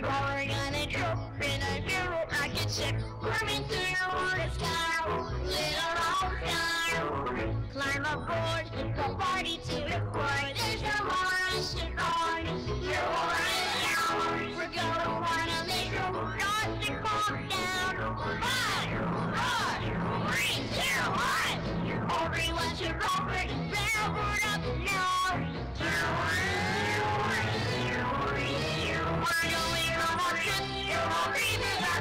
We're going on in a little rocket ship. Climbing through the sky, little rock star. Climb aboard, go party to the floor. There's no more us to on. You're now. We're wanna make a not to calm down. Five, four, three, two, one. Everyone should Robert, railroad up now. We're going on